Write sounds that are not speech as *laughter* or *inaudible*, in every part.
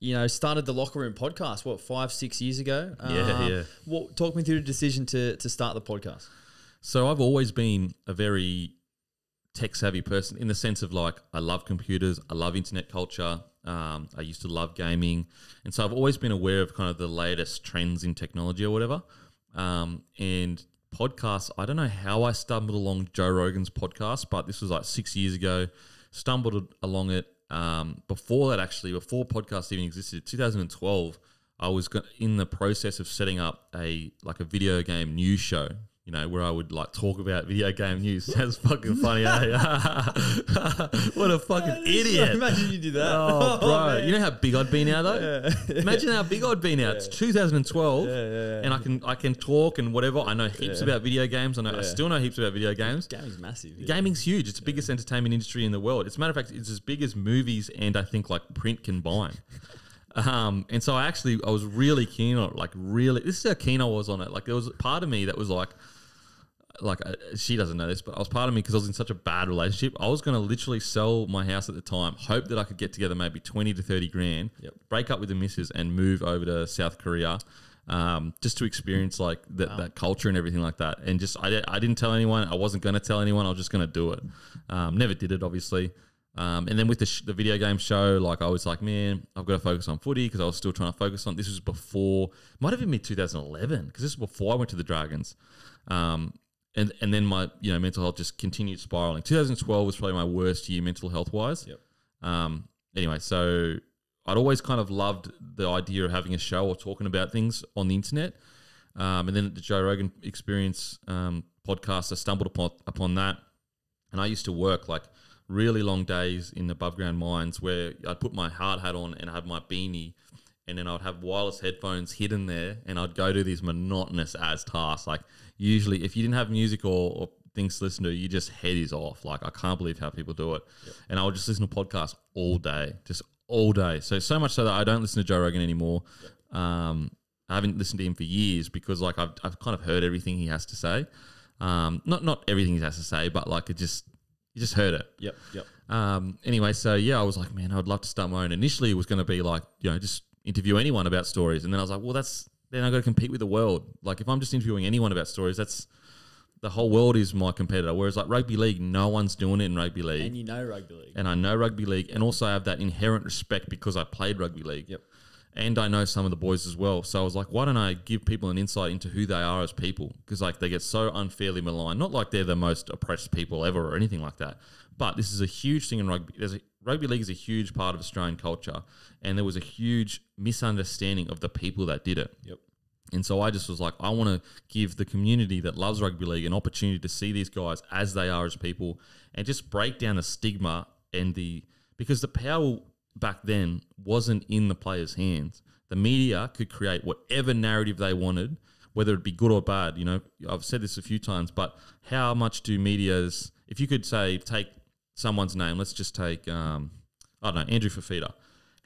you know, started the Locker Room podcast, what, five, six years ago? Yeah, Um, yeah. What, talk me through the decision to, to start the podcast. So I've always been a very tech savvy person in the sense of like I love computers, I love internet culture. Um, I used to love gaming, and so I've always been aware of kind of the latest trends in technology or whatever. Um, and podcasts, I don't know how I stumbled along Joe Rogan's podcast, but this was like six years ago. Stumbled along it um, before that actually, before podcasts even existed, 2012. I was in the process of setting up a like a video game news show, you know, where I would like talk about video game news. *laughs* Sounds fucking funny, eh? *laughs* what a *laughs* fucking idiot! Imagine you did that. Oh, bro, man. you know how big I'd be now, though. Imagine how big I'd be now. It's 2012, and I can I can talk and whatever. I know heaps about video games. I know I still know heaps about video games. Gaming's massive. yeah. Gaming's huge. It's the biggest entertainment industry in the world. As a matter of fact, it's as big as movies and I think like print combined. Um, and so I actually I was really keen on it. Like really, this is how keen I was on it. Like there was a part of me that was like, like uh, she doesn't know this, but I was part of me because I was in such a bad relationship. I was going to literally sell my house at the time, hope that I could get together maybe twenty to thirty grand, Yep. break up with the missus, and move over to South Korea. Um, just to experience like that, that culture and everything like that, and just I, I didn't tell anyone. I wasn't going to tell anyone. I was just going to do it. Um, never did it, obviously. Um, and then with the, sh- the video game show, like I was like, man, I've got to focus on footy because I was still trying to focus on. This was before, might have been mid 2011 because this was before I went to the Dragons. Um, and and then my you know mental health just continued spiraling. 2012 was probably my worst year mental health wise. Yep. Um, anyway, so I'd always kind of loved the idea of having a show or talking about things on the internet. Um, and then the Joe Rogan Experience um, podcast, I stumbled upon upon that, and I used to work like really long days in the above ground mines where I'd put my hard hat on and have my beanie, and then I'd have wireless headphones hidden there, and I'd go do these monotonous as tasks. Like usually, if you didn't have music or, or things to listen to, you just head is off. Like I can't believe how people do it, and I would just listen to podcasts all day, just all day. So so much so that I don't listen to Joe Rogan anymore. Um, I haven't listened to him for years because like I've, I've kind of heard everything he has to say. Um, not not everything he has to say, but like it just you just heard it. Yep. Yep. Um, anyway, so yeah, I was like, man, I would love to start my own. Initially, it was going to be like, you know, just interview anyone about stories, and then I was like, well, that's then I got to compete with the world. Like, if I'm just interviewing anyone about stories, that's the whole world is my competitor. Whereas like rugby league, no one's doing it in rugby league, And you know rugby league. and I know rugby league, and also I have that inherent respect because I played rugby league. Yep. And I know some of the boys as well. So I was like, why don't I give people an insight into who they are as people? Because like they get so unfairly maligned. Not like they're the most oppressed people ever or anything like that. But this is a huge thing in rugby. There's a, rugby league is a huge part of Australian culture, and there was a huge misunderstanding of the people that did it. Yep. And so I just was like, I want to give the community that loves rugby league an opportunity to see these guys as they are as people and just break down the stigma and the because the power back then wasn't in the players' hands. The media could create whatever narrative they wanted, whether it be good or bad. You know, I've said this a few times, but how much do media's if you could say take someone's name, let's just take um, I don't know, Andrew Fifita.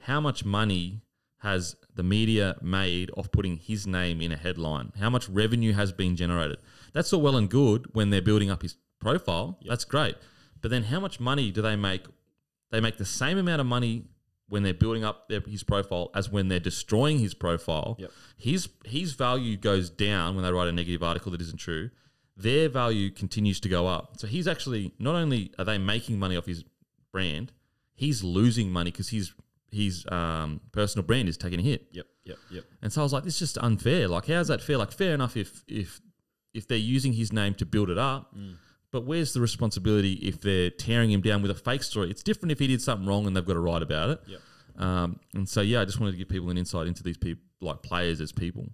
How much money has the media made off putting his name in a headline? How much revenue has been generated? That's all well and good when they're building up his profile. That's great. But then how much money do they make? They make the same amount of money when they're building up their, his profile as when they're destroying his profile. Yep. His his value goes down when they write a negative article that isn't true. Their value continues to go up. So he's actually not only are they making money off his brand, he's losing money because his his um, personal brand is taking a hit. Yep. Yep. Yep. And so I was like, this is just unfair. Like, how's that fair? Like, fair enough if if if they're using his name to build it up, but where's the responsibility if they're tearing him down with a fake story? It's different if he did something wrong and they've got to write about it. Yep. Um, and so yeah, I just wanted to give people an insight into these people, like players as people.